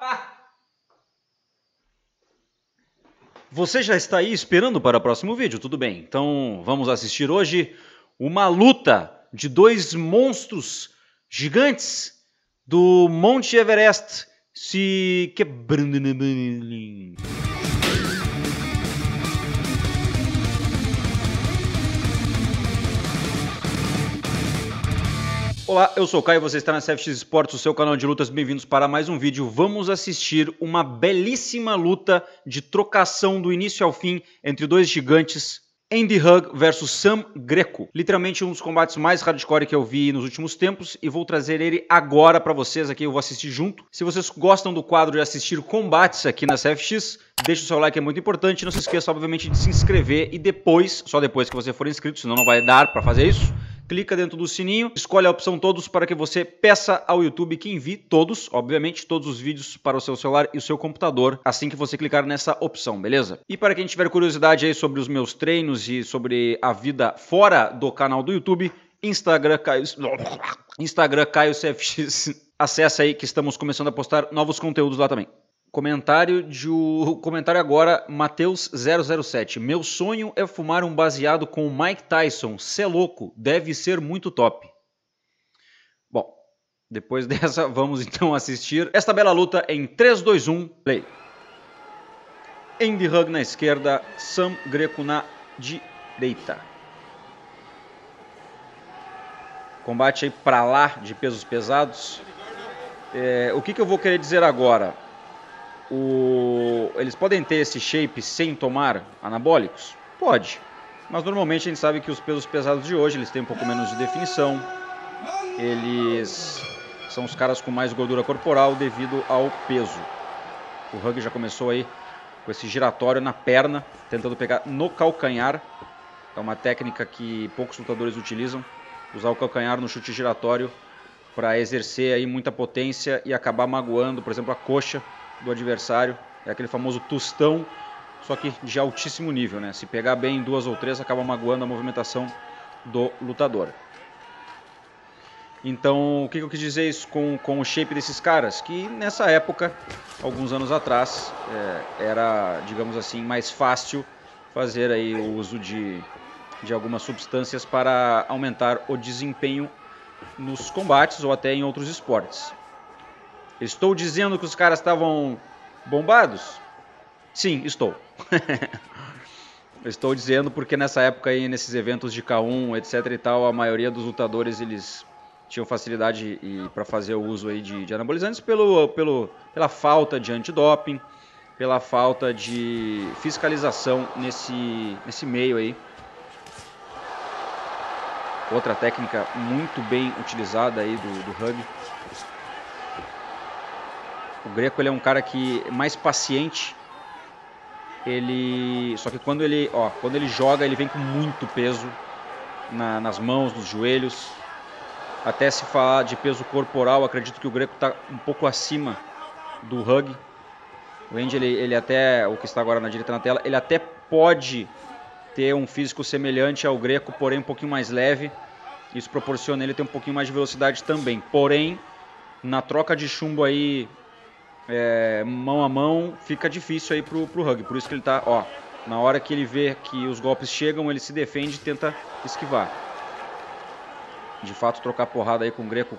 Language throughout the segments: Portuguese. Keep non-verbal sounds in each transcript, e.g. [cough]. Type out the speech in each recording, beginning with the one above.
[laughs] Você já está aí esperando para o próximo vídeo, tudo bem? Então vamos assistir hoje uma luta de dois monstros gigantes do Monte Everest se quebrando Olá, eu sou o Caio e você está na CFX Sports, o seu canal de lutas. Bem-vindos para mais um vídeo. Vamos assistir uma belíssima luta de trocação do início ao fim entre dois gigantes Andy Hug versus Sam Greco. Literalmente um dos combates mais hardcore que eu vi nos últimos tempos e vou trazer ele agora para vocês aqui, eu vou assistir junto. Se vocês gostam do quadro de assistir combates aqui na CFX, deixa o seu like, é muito importante. Não se esqueça, obviamente, de se inscrever e depois, só depois que você for inscrito, senão não vai dar para fazer isso clica dentro do sininho, escolhe a opção todos para que você peça ao YouTube que envie todos, obviamente, todos os vídeos para o seu celular e o seu computador assim que você clicar nessa opção, beleza? E para quem tiver curiosidade aí sobre os meus treinos e sobre a vida fora do canal do YouTube, Instagram Caio, Instagram Caio CFX, acessa aí que estamos começando a postar novos conteúdos lá também. Comentário de o comentário agora, Matheus007. Meu sonho é fumar um baseado com o Mike Tyson. Cê é louco, deve ser muito top. Bom, depois [laughs] dessa, vamos então assistir esta bela luta em 3, 2, 1, play. Andy Hug na esquerda, Sam Greco na direita. Combate aí pra lá de pesos pesados. É, o que, que eu vou querer dizer agora? O... eles podem ter esse shape sem tomar anabólicos? Pode. Mas normalmente a gente sabe que os pesos pesados de hoje eles têm um pouco menos de definição. Eles são os caras com mais gordura corporal devido ao peso. O Hug já começou aí com esse giratório na perna, tentando pegar no calcanhar. É uma técnica que poucos lutadores utilizam, usar o calcanhar no chute giratório para exercer aí muita potência e acabar magoando, por exemplo, a coxa do adversário. É aquele famoso tostão, só que de altíssimo nível, né? Se pegar bem duas ou três, acaba magoando a movimentação do lutador. Então, o que eu quis dizer isso com, com o shape desses caras? Que nessa época, alguns anos atrás, é, era, digamos assim, mais fácil fazer aí o uso de, de algumas substâncias para aumentar o desempenho nos combates ou até em outros esportes. Estou dizendo que os caras estavam bombados? Sim, estou. [laughs] estou dizendo porque nessa época aí, nesses eventos de K1, etc e tal, a maioria dos lutadores eles tinham facilidade para fazer o uso aí de, de anabolizantes pelo, pelo, pela falta de antidoping, pela falta de fiscalização nesse, nesse meio aí. Outra técnica muito bem utilizada aí do, do rugby o Greco ele é um cara que é mais paciente. Ele, só que quando ele, ó, quando ele joga, ele vem com muito peso na, nas mãos, nos joelhos. Até se falar de peso corporal, acredito que o Greco está um pouco acima do Hug. O Andy, ele, ele até, o que está agora na direita na tela, ele até pode ter um físico semelhante ao Greco, porém um pouquinho mais leve. Isso proporciona ele ter um pouquinho mais de velocidade também. Porém, na troca de chumbo aí é, mão a mão, fica difícil aí pro, pro Hug. Por isso que ele tá, ó, na hora que ele vê que os golpes chegam, ele se defende e tenta esquivar. De fato, trocar porrada aí com o Greco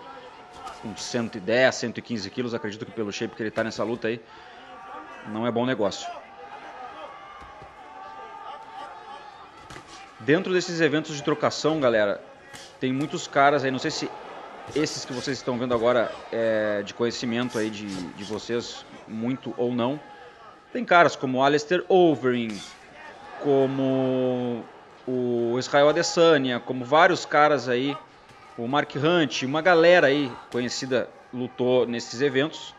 com 110, 115 quilos, acredito que pelo shape que ele tá nessa luta aí, não é bom negócio. Dentro desses eventos de trocação, galera, tem muitos caras aí, não sei se esses que vocês estão vendo agora é de conhecimento aí de, de vocês, muito ou não. Tem caras como Alistair Overeem, como o Israel Adesanya, como vários caras aí, o Mark Hunt, uma galera aí conhecida lutou nesses eventos.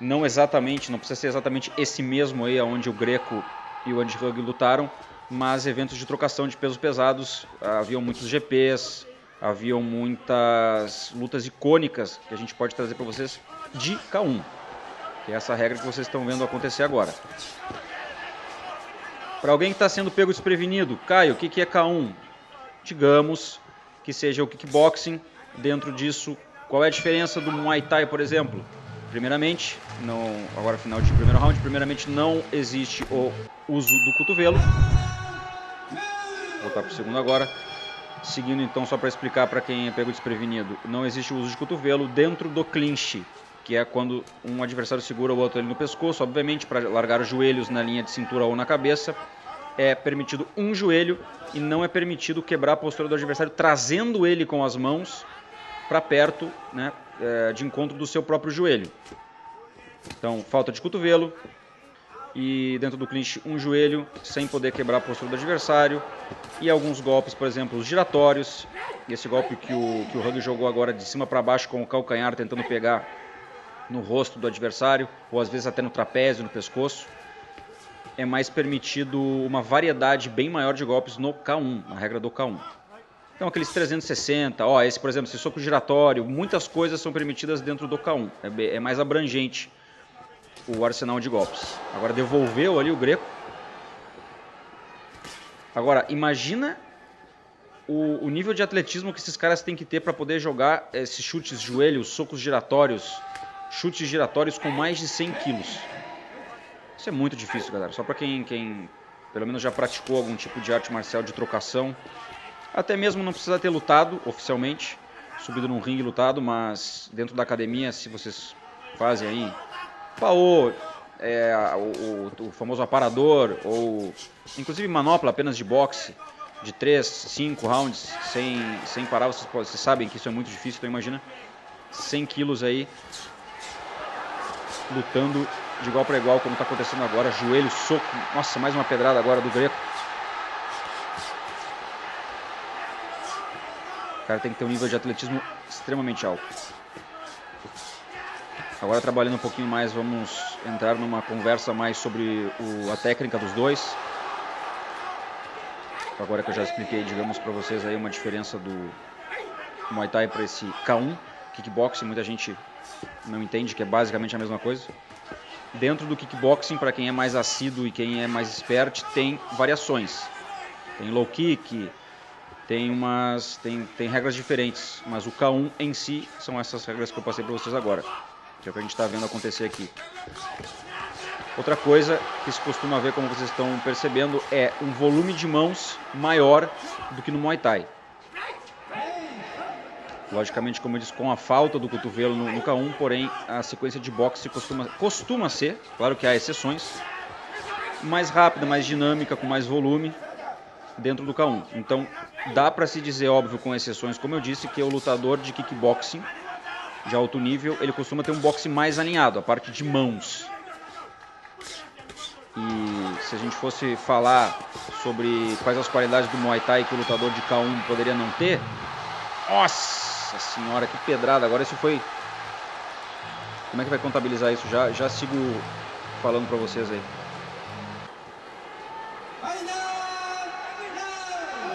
Não exatamente, não precisa ser exatamente esse mesmo aí onde o Greco e o Andy Hug lutaram, mas eventos de trocação de pesos pesados, haviam muitos GPs, haviam muitas lutas icônicas que a gente pode trazer para vocês de K1, que é essa regra que vocês estão vendo acontecer agora. Para alguém que está sendo pego desprevenido, Caio, o que, que é K1? Digamos que seja o kickboxing, dentro disso, qual é a diferença do Muay Thai, por exemplo? primeiramente, não, agora final de primeiro round, primeiramente não existe o uso do cotovelo. Vou voltar para o segundo agora. Seguindo então, só para explicar para quem é pego desprevenido, não existe o uso de cotovelo dentro do clinch, que é quando um adversário segura o outro ali no pescoço, obviamente para largar os joelhos na linha de cintura ou na cabeça. É permitido um joelho e não é permitido quebrar a postura do adversário trazendo ele com as mãos para perto, né, é, de encontro do seu próprio joelho. Então, falta de cotovelo e dentro do clinch um joelho sem poder quebrar a postura do adversário e alguns golpes, por exemplo, os giratórios. Esse golpe que o, que o Hug jogou agora de cima para baixo com o calcanhar tentando pegar no rosto do adversário, ou às vezes até no trapézio, no pescoço. É mais permitido uma variedade bem maior de golpes no K1, na regra do K1. Então aqueles 360, ó, esse por exemplo, esse soco giratório, muitas coisas são permitidas dentro do K1. É, é mais abrangente o arsenal de golpes. Agora devolveu ali o Greco. Agora, imagina o, o, nível de atletismo que esses caras têm que ter para poder jogar esses chutes joelhos, socos giratórios, chutes giratórios com mais de 100 quilos. Isso é muito difícil, galera. Só para quem, quem pelo menos já praticou algum tipo de arte marcial de trocação. Até mesmo não precisa ter lutado oficialmente, subido num ringue lutado, mas dentro da academia, se vocês fazem aí Paô, é, o, o, famoso aparador, ou inclusive manopla apenas de boxe, de 3, 5 rounds, sem, sem parar, vocês, vocês sabem que isso é muito difícil, então imagina 100 quilos aí, lutando de igual para igual, como está acontecendo agora, joelho, soco, nossa, mais uma pedrada agora do Greco. O cara tem que ter um nível de atletismo extremamente alto. Agora trabalhando um pouquinho mais, vamos entrar numa conversa mais sobre o, a técnica dos dois. Agora que eu já expliquei, digamos, para vocês aí uma diferença do Muay Thai para esse K1, kickboxing, muita gente não entende que é basicamente a mesma coisa. Dentro do kickboxing, para quem é mais assíduo e quem é mais esperto, tem variações. Tem low kick, tem umas tem, tem regras diferentes, mas o K1 em si são essas regras que eu passei para vocês agora que é o que a gente está vendo acontecer aqui. Outra coisa que se costuma ver, como vocês estão percebendo, é um volume de mãos maior do que no Muay Thai. Logicamente, como eu disse, com a falta do cotovelo no, no K1, porém a sequência de boxe costuma, costuma ser, claro que há exceções, mais rápida, mais dinâmica, com mais volume dentro do K1. Então dá para se dizer, óbvio, com exceções, como eu disse, que o lutador de kickboxing de alto nível, ele costuma ter um boxe mais alinhado, a parte de mãos. E se a gente fosse falar sobre quais as qualidades do Muay Thai que o lutador de K1 poderia não ter, nossa senhora, que pedrada! Agora isso foi. Como é que vai contabilizar isso? Já, já sigo falando para vocês aí.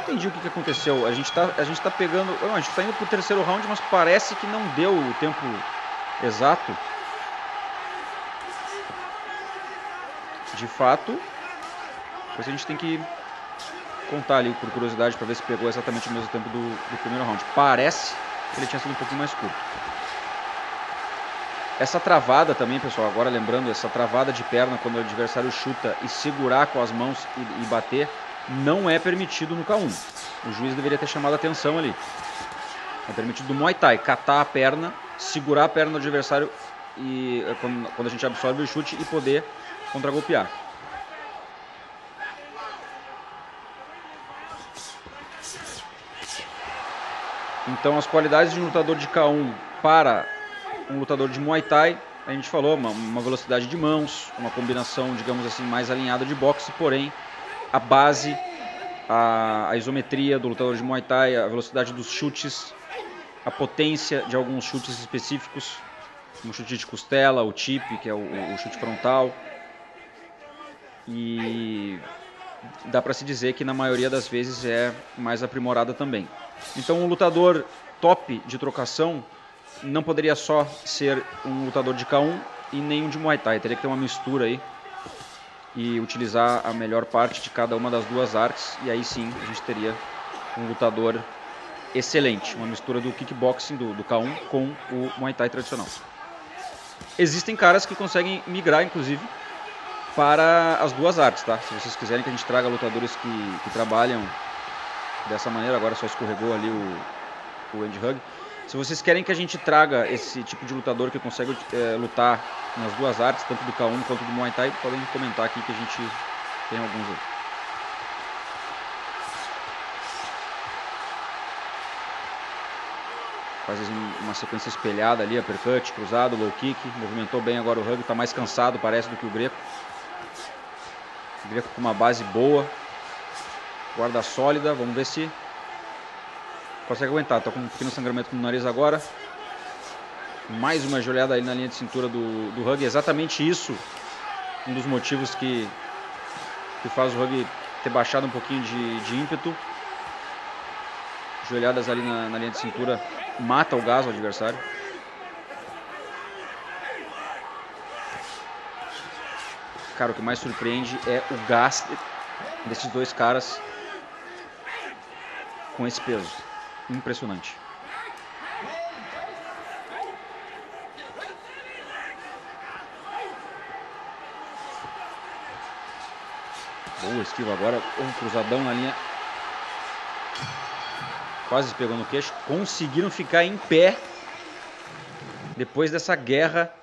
Entendi o que, que aconteceu. A gente tá, a gente tá pegando. a gente tá indo pro terceiro round, mas parece que não deu o tempo exato. De fato, a gente tem que contar ali por curiosidade para ver se pegou exatamente o mesmo tempo do, do primeiro round. Parece que ele tinha sido um pouquinho mais curto. Essa travada também, pessoal, agora lembrando, essa travada de perna quando o adversário chuta e segurar com as mãos e, e bater, não é permitido no K1. O juiz deveria ter chamado a atenção ali. É permitido no Muay Thai, catar a perna, segurar a perna do adversário e é, quando a gente absorve o chute e poder contragolpear. Então as qualidades de um lutador de K1 para um lutador de Muay Thai, a gente falou, uma, uma velocidade de mãos, uma combinação, digamos assim, mais alinhada de boxe, porém a base, a, a isometria do lutador de Muay Thai, a velocidade dos chutes, a potência de alguns chutes específicos, como o chute de costela, o chip, que é o, o chute frontal. E dá para se dizer que na maioria das vezes é mais aprimorada também. Então, um lutador top de trocação não poderia só ser um lutador de K1 e nem um de Muay Thai, teria que ter uma mistura aí e utilizar a melhor parte de cada uma das duas artes e aí sim a gente teria um lutador excelente, uma mistura do kickboxing do, do K1 com o Muay Thai tradicional. existem caras que conseguem migrar, inclusive, para as duas artes, tá? Se vocês quiserem que a gente traga lutadores que, que trabalham dessa maneira, agora só escorregou ali o, o End Hug. Se vocês querem que a gente traga esse tipo de lutador que consegue é, lutar nas duas artes, tanto do K1 quanto do Muay Thai, podem comentar aqui que a gente tem alguns aí. Faz uma sequência espelhada ali, uppercut, cruzado, low kick. Movimentou bem agora o Hug, está mais cansado, parece, do que o Greco. O Greco com uma base boa. Guarda sólida, vamos ver se consegue aguentar. Tá com um pequeno sangramento no nariz agora. Mais uma joelhada aí na linha de cintura do, do Hug. Exatamente isso. Um dos motivos que, que faz o Hug ter baixado um pouquinho de, de ímpeto. Joelhadas ali na, na linha de cintura mata o gás ao adversário. Cara, o que mais surpreende é o gás desses dois caras com esse peso. Impressionante. Boa esquiva agora, um cruzadão na linha. Quase pegou no queixo. Conseguiram ficar em pé depois dessa guerra.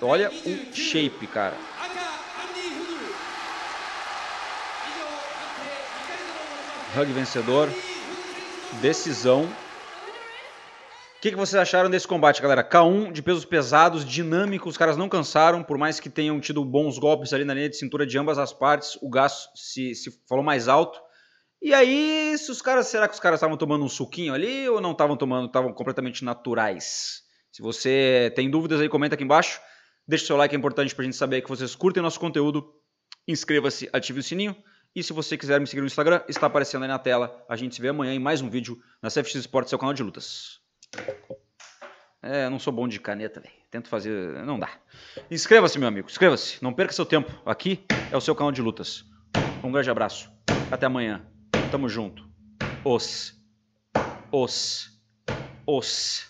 Olha o shape, cara. Hug vencedor. Decisão. O que, que, vocês acharam desse combate, galera? K1 de pesos pesados, dinâmico, os caras não cansaram, por mais que tenham tido bons golpes ali na linha de cintura de ambas as partes, o gasto se, se falou mais alto. E aí, se os caras, será que os caras estavam tomando um suquinho ali ou não estavam tomando, estavam completamente naturais? Se você tem dúvidas aí, comenta aqui embaixo. Deixe seu like, é importante pra gente saber que vocês curtem nosso conteúdo. Inscreva-se, ative o sininho. E se você quiser me seguir no Instagram, está aparecendo aí na tela. A gente se vê amanhã em mais um vídeo na CFX Sports, seu canal de lutas. É, não sou bom de caneta, velho. Tento fazer. Não dá. Inscreva-se, meu amigo. Inscreva-se. Não perca seu tempo. Aqui é o seu canal de lutas. Um grande abraço. Até amanhã. Tamo junto. Os. Os. Os.